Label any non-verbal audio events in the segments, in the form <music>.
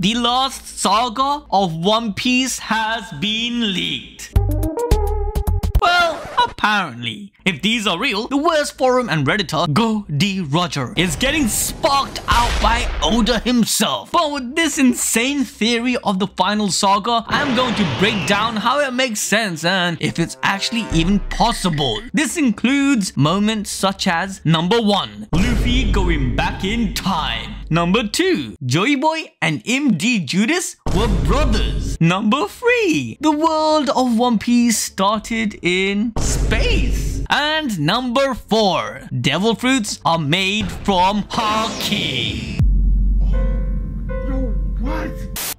The Lost Saga of One Piece has been leaked. Well, apparently. If these are real, the worst Forum and Redditor Goh D Roger is getting sparked out by Oda himself. But with this insane theory of the final saga, I'm going to break down how it makes sense and if it's actually even possible. This includes moments such as number one going back in time. Number 2. Joy Boy and MD Judas were brothers. Number 3. The world of One Piece started in space. And number 4. Devil fruits are made from haki.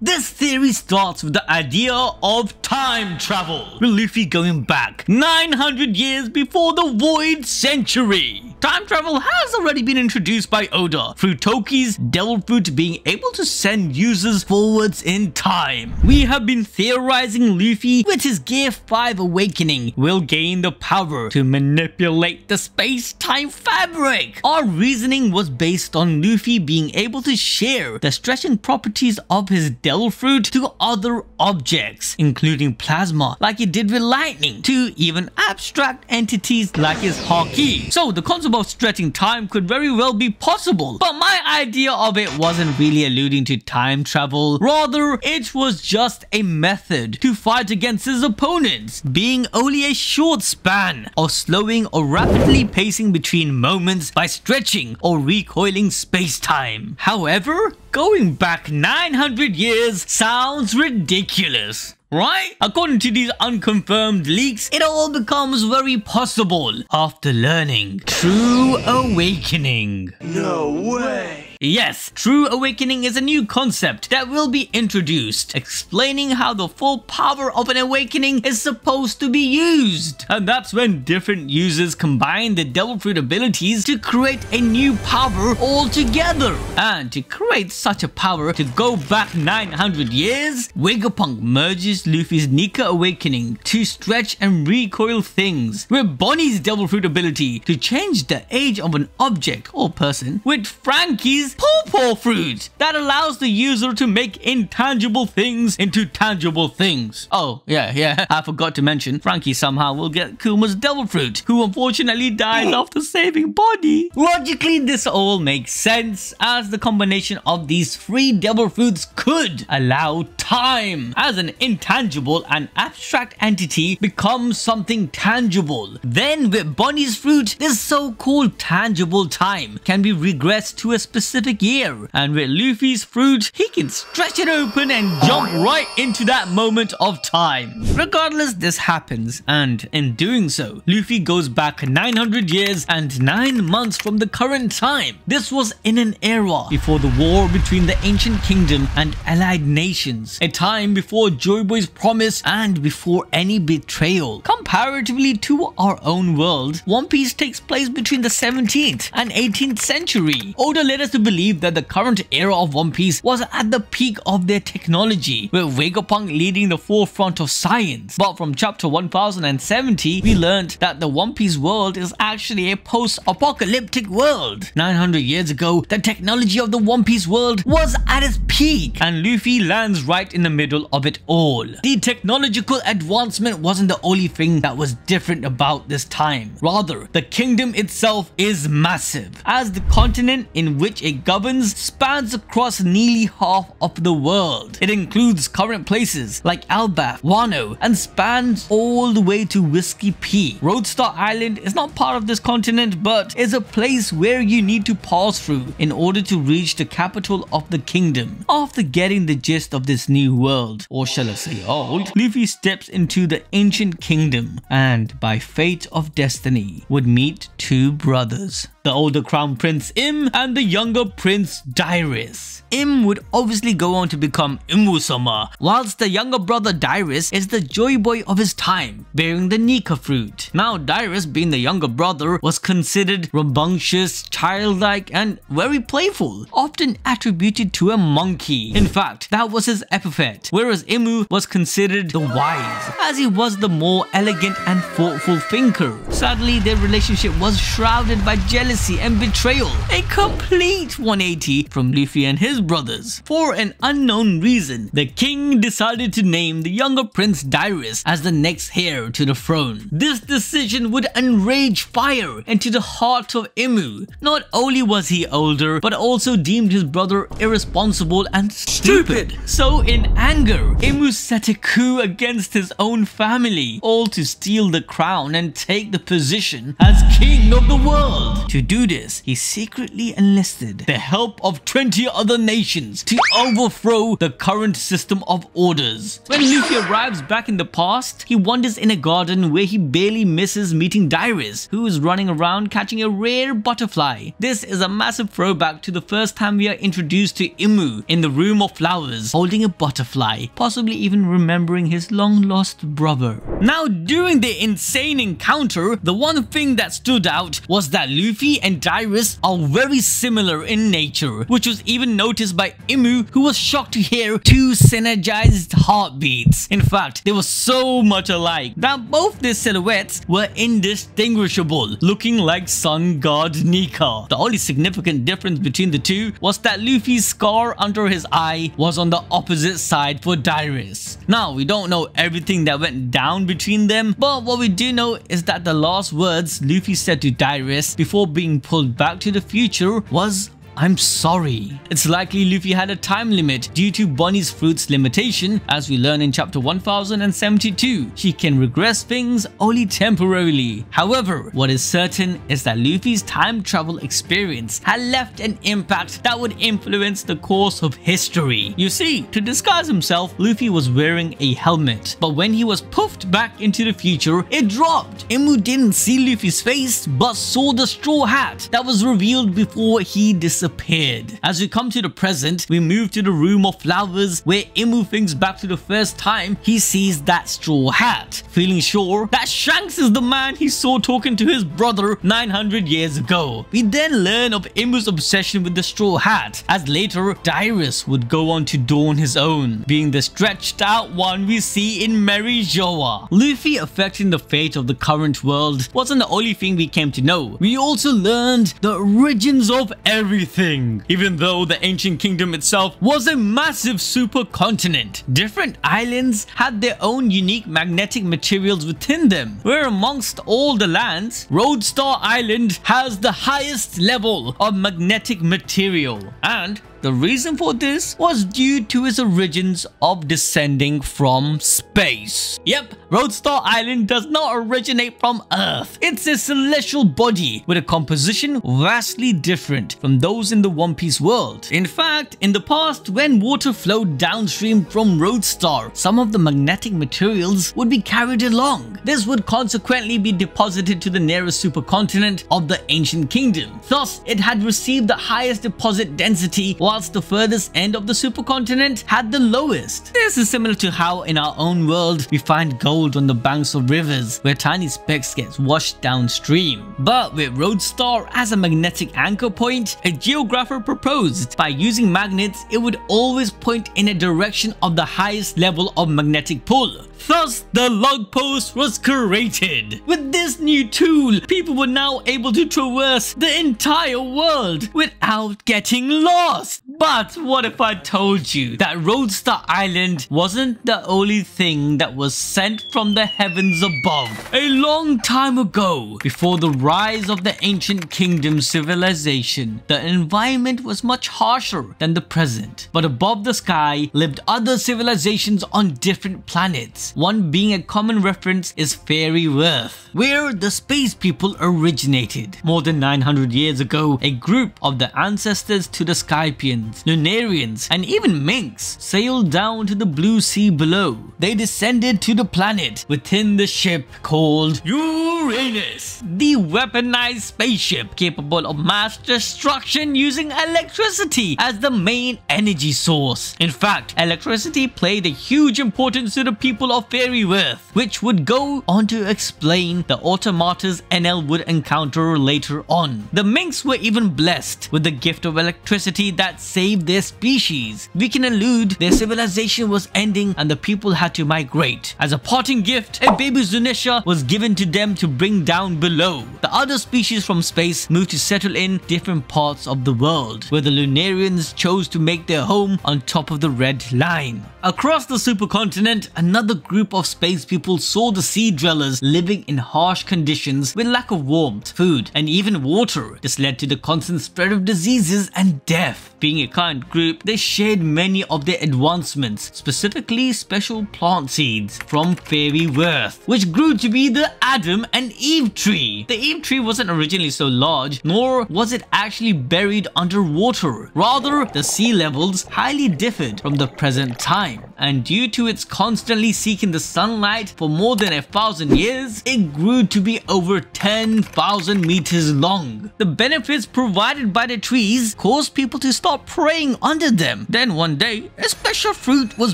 This theory starts with the idea of time travel, with Luffy going back 900 years before the Void Century. Time travel has already been introduced by Oda through Toki's Devil Fruit being able to send users forwards in time. We have been theorizing Luffy with his Gear 5 awakening will gain the power to manipulate the space-time fabric. Our reasoning was based on Luffy being able to share the stretching properties of his Devil Fruit to other objects, including plasma like he did with lightning, to even abstract entities like his Haki. So the concept of stretching time could very well be possible, but my idea of it wasn't really alluding to time travel. Rather, it was just a method to fight against his opponents, being only a short span of slowing or rapidly pacing between moments by stretching or recoiling space-time. However, going back 900 years sounds ridiculous right? According to these unconfirmed leaks, it all becomes very possible after learning True Awakening. No way. Yes, True Awakening is a new concept that will be introduced, explaining how the full power of an awakening is supposed to be used. And that's when different users combine the Devil Fruit abilities to create a new power altogether. And to create such a power to go back 900 years, Vegapunk merges Luffy's Nika Awakening to stretch and recoil things, with Bonnie's Devil Fruit ability to change the age of an object or person, with Franky's Pawpaw Fruit that allows the user to make intangible things into tangible things. Oh, yeah, yeah, <laughs> I forgot to mention, Franky somehow will get Kuma's Devil Fruit, who unfortunately dies <gasps> after saving Bonnie. Logically, this all makes sense, as the combination of these three Devil Fruits could allow time as an intangible and abstract entity becomes something tangible. Then with Bonnie's fruit, this so-called tangible time can be regressed to a specific year. And with Luffy's fruit, he can stretch it open and jump right into that moment of time. Regardless, this happens. And in doing so, Luffy goes back 900 years and 9 months from the current time. This was in an era before the war between the ancient kingdom and allied nations a time before Joy Boy's promise and before any betrayal. Comparatively to our own world, One Piece takes place between the 17th and 18th century. Oda led us to believe that the current era of One Piece was at the peak of their technology, with Vegapunk leading the forefront of science. But from chapter 1070, we learned that the One Piece world is actually a post-apocalyptic world. 900 years ago, the technology of the One Piece world was at its peak, and Luffy lands right in the middle of it all. The technological advancement wasn't the only thing that was different about this time. Rather, the kingdom itself is massive, as the continent in which it governs spans across nearly half of the world. It includes current places like Elbaf, Wano, and spans all the way to Whisky Peak. Roadstar Island is not part of this continent, but is a place where you need to pass through in order to reach the capital of the kingdom. After getting the gist of this new world, or shall I say old, Luffy steps into the ancient kingdom and by fate of destiny would meet two brothers the older crown prince Im and the younger prince Dairis. Im would obviously go on to become Imu-sama, whilst the younger brother Dairis is the joy boy of his time, bearing the Nika fruit. Now Dairis being the younger brother was considered rambunctious, childlike and very playful, often attributed to a monkey. In fact, that was his epithet, whereas Imu was considered the wise, as he was the more elegant and thoughtful thinker. Sadly, their relationship was shrouded by jealousy jealousy and betrayal. A complete 180 from Luffy and his brothers. For an unknown reason, the king decided to name the younger prince Dyrus as the next heir to the throne. This decision would enrage fire into the heart of Imu. Not only was he older, but also deemed his brother irresponsible and stupid. stupid. So in anger, Imu set a coup against his own family, all to steal the crown and take the position as king of the world. To do this, he secretly enlisted the help of 20 other nations to overthrow the current system of orders. When Luffy arrives back in the past, he wanders in a garden where he barely misses meeting Dyrus, who is running around catching a rare butterfly. This is a massive throwback to the first time we are introduced to Imu in the Room of Flowers, holding a butterfly, possibly even remembering his long lost brother. Now during the insane encounter, the one thing that stood out was that Luffy and Dyrus are very similar in nature, which was even noticed by Imu who was shocked to hear two synergized heartbeats. In fact, they were so much alike that both their silhouettes were indistinguishable, looking like sun god Nika. The only significant difference between the two was that Luffy's scar under his eye was on the opposite side for Dyrus. Now, we don't know everything that went down between them, but what we do know is that the last words Luffy said to Dyrus before being pulled back to the future was I'm sorry. It's likely Luffy had a time limit due to Bonnie's fruit's limitation as we learn in chapter 1072. She can regress things only temporarily. However, what is certain is that Luffy's time travel experience had left an impact that would influence the course of history. You see, to disguise himself, Luffy was wearing a helmet, but when he was puffed back into the future, it dropped. Imu didn't see Luffy's face but saw the straw hat that was revealed before he disappeared disappeared. As we come to the present, we move to the room of flowers where Imu thinks back to the first time he sees that straw hat, feeling sure that Shanks is the man he saw talking to his brother 900 years ago. We then learn of Imu's obsession with the straw hat, as later Dyrus would go on to don his own, being the stretched out one we see in Marie Joie. Luffy affecting the fate of the current world wasn't the only thing we came to know. We also learned the origins of everything even though the ancient kingdom itself was a massive supercontinent. Different islands had their own unique magnetic materials within them, where amongst all the lands, Roadstar Island has the highest level of magnetic material and the reason for this was due to its origins of descending from space. Yep, Roadstar Island does not originate from Earth. It's a celestial body with a composition vastly different from those in the One Piece world. In fact, in the past, when water flowed downstream from Roadstar, some of the magnetic materials would be carried along. This would consequently be deposited to the nearest supercontinent of the ancient kingdom. Thus, it had received the highest deposit density whilst the furthest end of the supercontinent had the lowest. This is similar to how in our own world we find gold on the banks of rivers where tiny specks get washed downstream. But with Roadstar as a magnetic anchor point, a geographer proposed by using magnets it would always point in a direction of the highest level of magnetic pull. Thus, the log post was created. With this new tool, people were now able to traverse the entire world without getting lost. But what if I told you that Roadstar Island wasn't the only thing that was sent from the heavens above? A long time ago, before the rise of the ancient kingdom civilization, the environment was much harsher than the present. But above the sky lived other civilizations on different planets one being a common reference is Fairy Vearth, where the space people originated. More than 900 years ago, a group of the ancestors to the Skypians, Lunarians, and even Minks sailed down to the blue sea below. They descended to the planet within the ship called Uranus, the weaponized spaceship capable of mass destruction using electricity as the main energy source. In fact, electricity played a huge importance to the people of of Fairy Vearth, which would go on to explain the automatas Enel would encounter later on. The Minks were even blessed with the gift of electricity that that saved their species. We can allude their civilization was ending and the people had to migrate. As a parting gift, a baby Zunisha was given to them to bring down below. The other species from space moved to settle in different parts of the world, where the Lunarians chose to make their home on top of the red line. Across the supercontinent, another group of space people saw the sea dwellers living in harsh conditions with lack of warmth, food, and even water. This led to the constant spread of diseases and death. Being a kind group, they shared many of their advancements, specifically special plant seeds from Fairy Vearth, which grew to be the Adam and Eve tree. The Eve tree wasn't originally so large, nor was it actually buried underwater. Rather, the sea levels highly differed from the present time, and due to its constantly seeking the sunlight for more than a thousand years, it grew to be over 10,000 meters long. The benefits provided by the trees caused people to start praying under them. Then one day, a special fruit was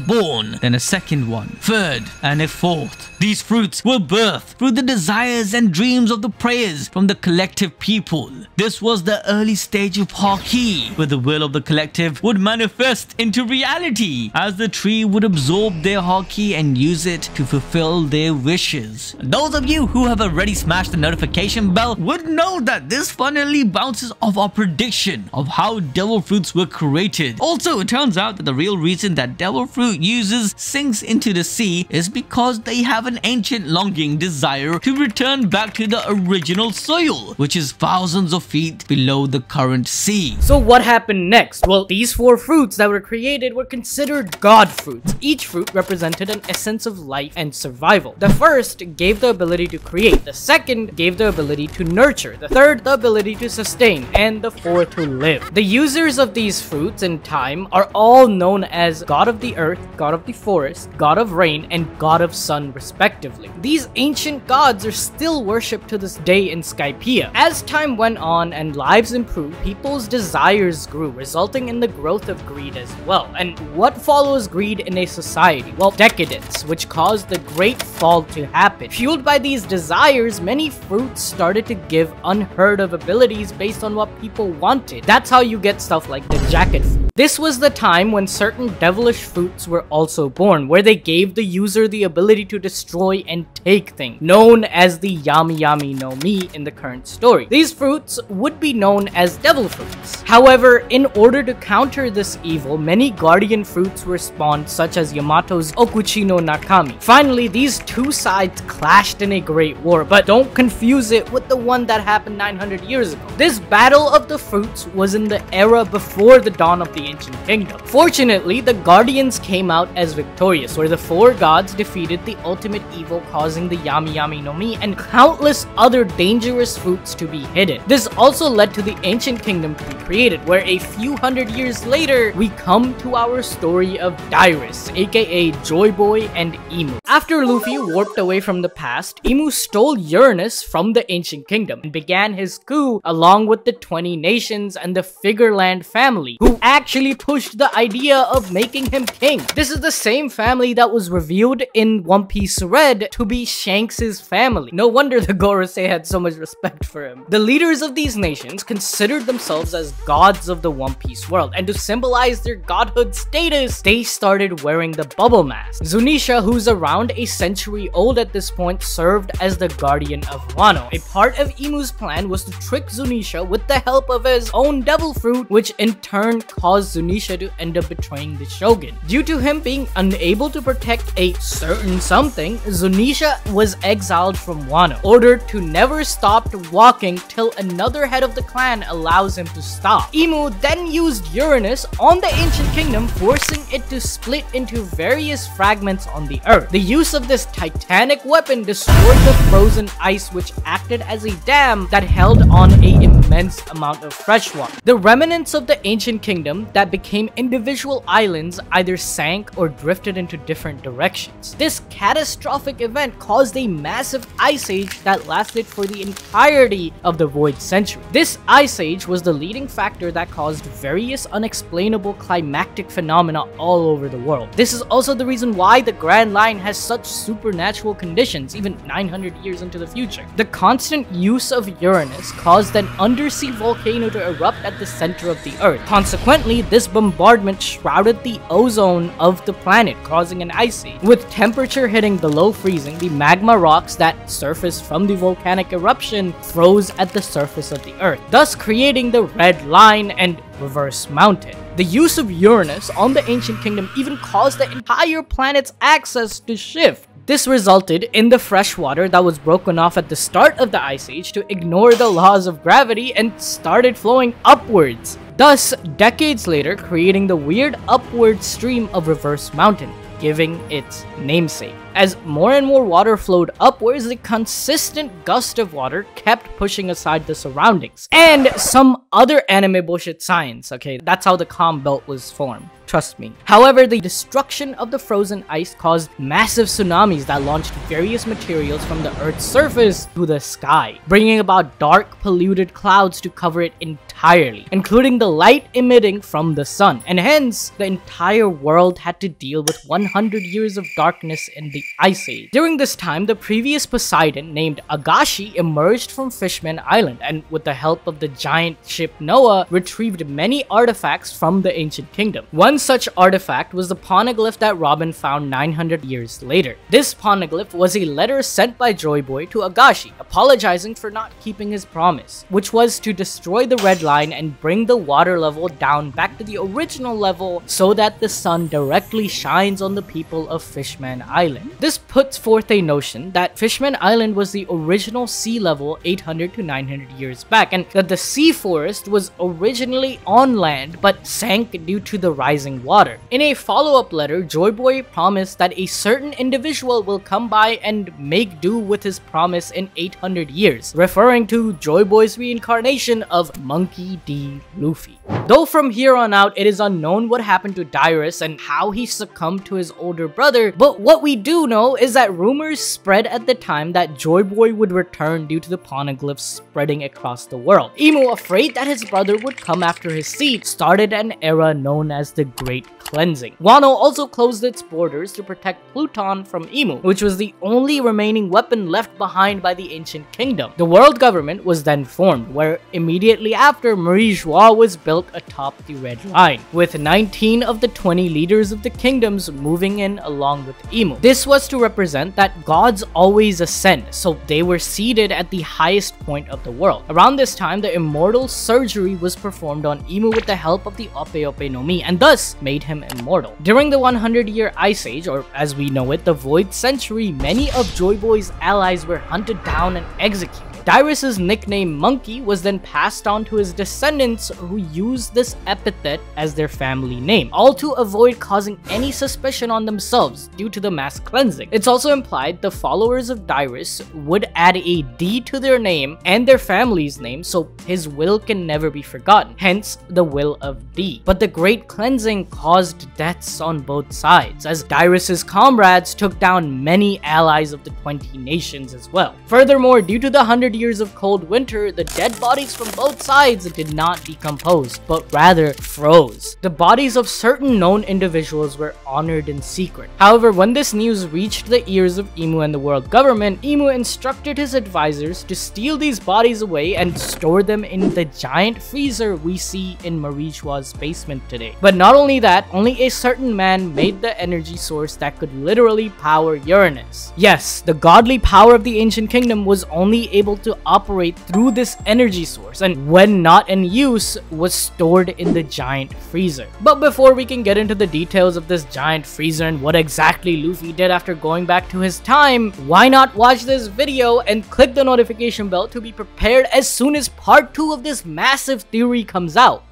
born, then a second one, third, and a fourth. These fruits were birthed through the desires and dreams of the prayers from the collective people. This was the early stage of Haki, where the will of the collective would manifest into reality, as the tree would absorb their Haki and use it to fulfill their wishes. Those of you who have already smashed the notification bell would know that this funnily bounces off our prediction of how devil fruits were created. Also, it turns out that the real reason that devil fruit uses sinks into the sea is because they have an ancient longing desire to return back to the original soil, which is thousands of feet below the current sea. So what happened next? Well, these four fruits that were created were considered god fruits. Each fruit represented an essence of life and survival. The first gave the ability to create, the second gave the ability to nurture, the third the ability to sustain, and the fourth to live. The users of these fruits in time are all known as God of the Earth, God of the Forest, God of Rain, and God of Sun respectively. These ancient gods are still worshipped to this day in Skypiea. As time went on and lives improved, people's desires grew, resulting in the growth of greed as well. And what follows greed in a society? Well, decadence, which caused the Great Fall to happen. Fueled by these desires, many fruits started to give unheard of abilities based on what people wanted. That's how you get stuff like the jacket fruit. This was the time when certain devilish fruits were also born, where they gave the user the ability to destroy and take things, known as the Yami Yami no Mi in the current story. These fruits would be known as devil fruits. However, in order to counter this evil, many guardian fruits were spawned such as Yamato's Okuchi no Makami. Finally, these two sides clashed in a great war, but don't confuse it with the one that happened 900 years ago. This battle of the fruits was in the era before the dawn of the ancient kingdom. Fortunately, the guardians came out as victorious, where the four gods defeated the ultimate evil causing the Yami Yami no Mi and countless other dangerous fruits to be hidden. This also led to the ancient kingdom to be created, where a few hundred years later, we come to our story of Dyrus, aka Joy Boy and Imu. After Luffy warped away from the past, Imu stole Uranus from the ancient kingdom and began his coup along with the 20 nations and the Figarland family, who actually pushed the idea of making him king. This is the same family that was revealed in One Piece Red to be Shanks' family. No wonder the Gorosei had so much respect for him. The leaders of these nations considered themselves as gods of the One Piece world, and to symbolize their godhood status, they started wearing the bubble mask. Zunisha, who's around a century old at this point, served as the guardian of Wano. A part of Imu's plan was to trick Zunisha with the help of his own devil fruit, which in turn caused Zunisha to end up betraying the Shogun. Due to him being unable to protect a certain something, Zunisha was exiled from Wano, ordered to never stop walking till another head of the clan allows him to stop. Imu then used Uranus on the ancient kingdom, forcing it to split into various fragments on the earth. The use of this titanic weapon destroyed the frozen ice which acted as a dam that held on a immense amount of fresh water. The remnants of the ancient kingdom that became individual islands either sank or drifted into different directions. This catastrophic event caused a massive ice age that lasted for the entirety of the Void Century. This ice age was the leading factor that caused various unexplainable climactic phenomena all over the world. This is also the reason why the Grand Line has such supernatural conditions even 900 years into the future. The constant use of Uranus caused an undersea volcano to erupt at the center of the Earth. Consequently, this bombardment shrouded the ozone of the planet, causing an ice age. With temperature hitting below freezing, the magma rocks that surfaced from the volcanic eruption froze at the surface of the Earth, thus creating the Red Line and Reverse Mountain. The use of Uranus on the Ancient Kingdom even caused the entire planet's axis to shift. This resulted in the fresh water that was broken off at the start of the Ice Age to ignore the laws of gravity and started flowing upwards, thus decades later creating the weird upward stream of Reverse Mountain, giving its namesake. As more and more water flowed upwards, the consistent gust of water kept pushing aside the surroundings. And some other anime bullshit science, okay? That's how the calm belt was formed. Trust me. However, the destruction of the frozen ice caused massive tsunamis that launched various materials from the Earth's surface to the sky, bringing about dark, polluted clouds to cover it entirely, including the light emitting from the sun. And hence, the entire world had to deal with 100 years of darkness in the Ice Age. During this time, the previous Poseidon, named Agashi, emerged from Fishman Island and with the help of the giant ship Noah, retrieved many artifacts from the ancient kingdom. One such artifact was the poneglyph that Robin found 900 years later. This poneglyph was a letter sent by Joy Boy to Agashi, apologizing for not keeping his promise, which was to destroy the red line and bring the water level down back to the original level so that the sun directly shines on the people of Fishman Island. This puts forth a notion that Fishman Island was the original sea level 800 to 900 years back and that the sea forest was originally on land but sank due to the rising water. In a follow-up letter, Joyboy promised that a certain individual will come by and make do with his promise in 800 years, referring to Joyboy's reincarnation of Monkey D. Luffy. Though from here on out, it is unknown what happened to Dyrus and how he succumbed to his older brother, but what we do know is that rumors spread at the time that Joyboy would return due to the poneglyphs spreading across the world. Imu, afraid that his brother would come after his seed, started an era known as the Great Cleansing. Wano also closed its borders to protect Pluton from Imu, which was the only remaining weapon left behind by the ancient kingdom. The world government was then formed, where immediately after Marie Joie was built atop the Red Line, with 19 of the 20 leaders of the kingdoms moving in along with Imu. This was to represent that gods always ascend, so they were seated at the highest point of the world. Around this time, the immortal surgery was performed on Imu with the help of the Ope Ope no Mi, and thus made him immortal. During the 100 year Ice Age, or as we know it, the Void Century, many of Joy Boy's allies were hunted down and executed. Dyrus's nickname Monkey was then passed on to his descendants who used this epithet as their family name, all to avoid causing any suspicion on themselves due to the mass cleansing. It's also implied the followers of Dyrus would add a D to their name and their family's name so his will can never be forgotten, hence the will of D. But the Great Cleansing caused deaths on both sides, as Dyrus's comrades took down many allies of the 20 nations as well. Furthermore, due to the 100 years of cold winter, the dead bodies from both sides did not decompose, but rather froze. The bodies of certain known individuals were honored in secret. However, when this news reached the ears of Imu and the world government, Imu instructed his advisors to steal these bodies away and store them in the giant freezer we see in Marie Joie's basement today. But not only that, only a certain man made the energy source that could literally power Uranus. Yes, the godly power of the ancient kingdom was only able to operate through this energy source and when not in use was stored in the giant freezer. But before we can get into the details of this giant freezer and what exactly Luffy did after going back to his time, why not watch this video and click the notification bell to be prepared as soon as part 2 of this massive theory comes out.